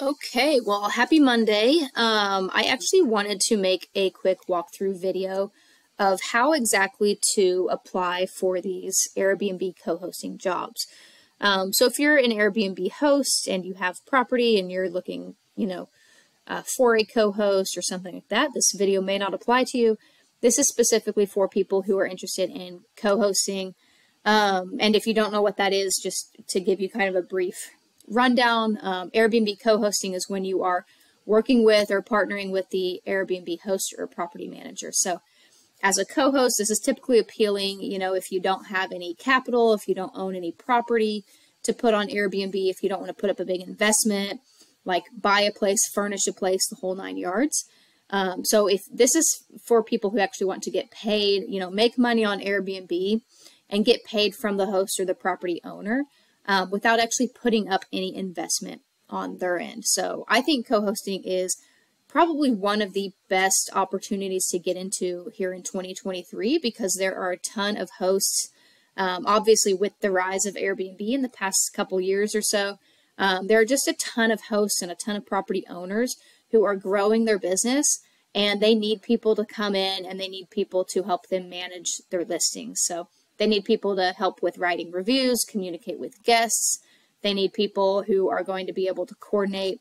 Okay, well, happy Monday. Um, I actually wanted to make a quick walkthrough video of how exactly to apply for these Airbnb co-hosting jobs. Um, so if you're an Airbnb host and you have property and you're looking, you know, uh, for a co-host or something like that, this video may not apply to you. This is specifically for people who are interested in co-hosting. Um, and if you don't know what that is, just to give you kind of a brief rundown. Um, Airbnb co-hosting is when you are working with or partnering with the Airbnb host or property manager. So as a co-host, this is typically appealing, you know, if you don't have any capital, if you don't own any property to put on Airbnb, if you don't want to put up a big investment, like buy a place, furnish a place, the whole nine yards. Um, so if this is for people who actually want to get paid, you know, make money on Airbnb and get paid from the host or the property owner, um, without actually putting up any investment on their end. So I think co-hosting is probably one of the best opportunities to get into here in 2023 because there are a ton of hosts. Um, obviously, with the rise of Airbnb in the past couple years or so, um, there are just a ton of hosts and a ton of property owners who are growing their business and they need people to come in and they need people to help them manage their listings. So they need people to help with writing reviews, communicate with guests. They need people who are going to be able to coordinate,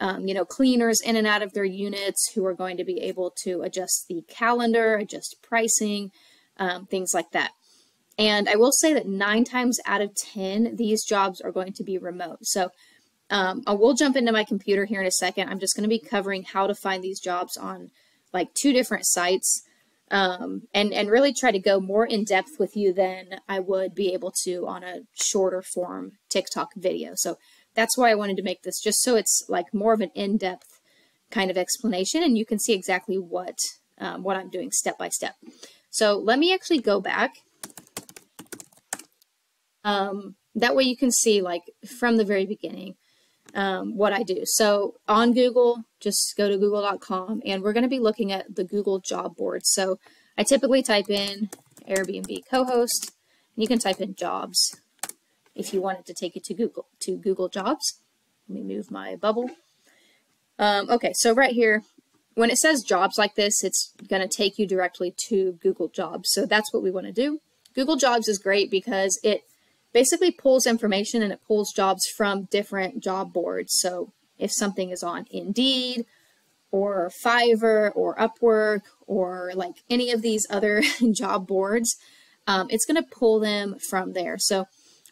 um, you know, cleaners in and out of their units, who are going to be able to adjust the calendar, adjust pricing, um, things like that. And I will say that nine times out of 10, these jobs are going to be remote. So um, I will jump into my computer here in a second. I'm just going to be covering how to find these jobs on like two different sites um, and and really try to go more in depth with you than I would be able to on a shorter form TikTok video. So that's why I wanted to make this just so it's like more of an in depth kind of explanation, and you can see exactly what um, what I'm doing step by step. So let me actually go back. Um, that way you can see like from the very beginning um, what I do. So on Google, just go to google.com and we're going to be looking at the Google job board. So I typically type in Airbnb co-host and you can type in jobs if you wanted to take it to Google, to Google Jobs. Let me move my bubble. Um, okay, so right here, when it says jobs like this, it's going to take you directly to Google Jobs. So that's what we want to do. Google Jobs is great because it basically pulls information and it pulls jobs from different job boards. So if something is on Indeed or Fiverr or Upwork or like any of these other job boards, um, it's going to pull them from there. So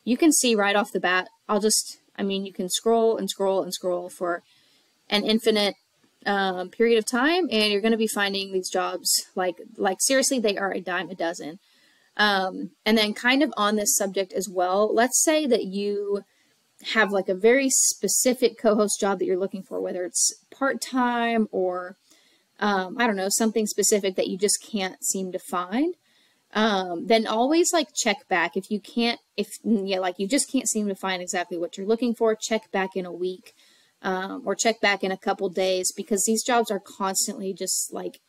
you can see right off the bat, I'll just, I mean, you can scroll and scroll and scroll for an infinite um, period of time and you're going to be finding these jobs like, like seriously, they are a dime a dozen. Um, and then, kind of on this subject as well, let's say that you have like a very specific co host job that you're looking for, whether it's part time or um, I don't know, something specific that you just can't seem to find. Um, then always like check back if you can't, if yeah, like you just can't seem to find exactly what you're looking for, check back in a week um, or check back in a couple days because these jobs are constantly just like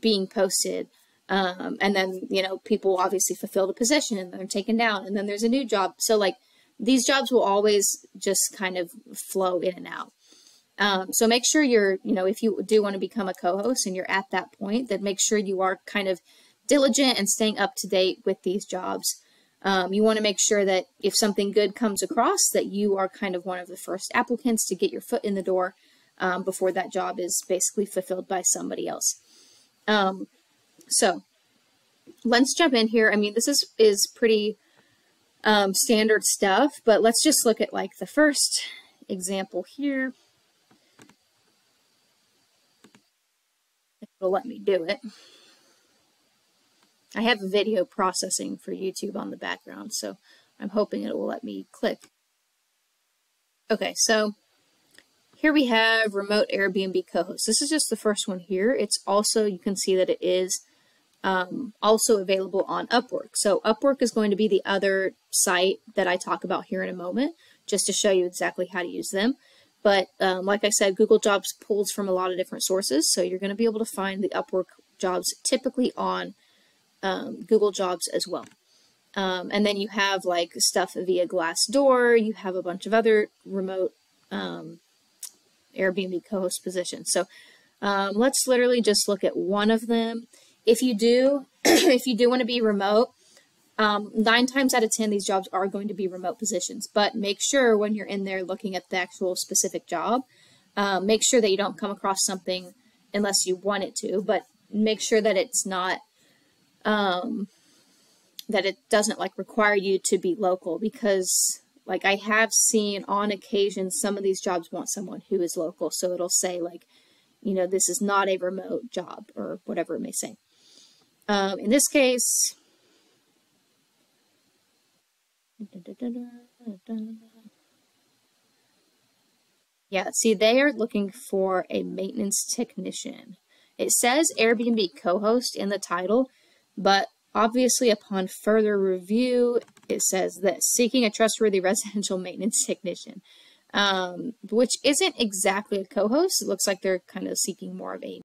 being posted. Um, and then, you know, people obviously fulfill the position and they're taken down and then there's a new job. So like these jobs will always just kind of flow in and out. Um, so make sure you're, you know, if you do want to become a co-host and you're at that point, then make sure you are kind of diligent and staying up to date with these jobs. Um, you want to make sure that if something good comes across, that you are kind of one of the first applicants to get your foot in the door um, before that job is basically fulfilled by somebody else. Um, so let's jump in here. I mean, this is, is pretty um, standard stuff, but let's just look at like the first example here. It'll let me do it. I have video processing for YouTube on the background, so I'm hoping it will let me click. Okay, so here we have remote Airbnb co-host. This is just the first one here. It's also, you can see that it is um, also available on Upwork. So Upwork is going to be the other site that I talk about here in a moment, just to show you exactly how to use them. But um, like I said, Google Jobs pulls from a lot of different sources, so you're going to be able to find the Upwork jobs typically on um, Google Jobs as well. Um, and then you have like stuff via Glassdoor. You have a bunch of other remote um, Airbnb co-host positions. So um, let's literally just look at one of them. If you do, if you do want to be remote, um, nine times out of ten, these jobs are going to be remote positions. But make sure when you're in there looking at the actual specific job, uh, make sure that you don't come across something unless you want it to. But make sure that it's not um, that it doesn't like require you to be local because like I have seen on occasion some of these jobs want someone who is local, so it'll say like, you know, this is not a remote job or whatever it may say. Um, in this case, yeah, see, they are looking for a maintenance technician. It says Airbnb co host in the title, but obviously, upon further review, it says that seeking a trustworthy residential maintenance technician, um, which isn't exactly a co host. It looks like they're kind of seeking more of a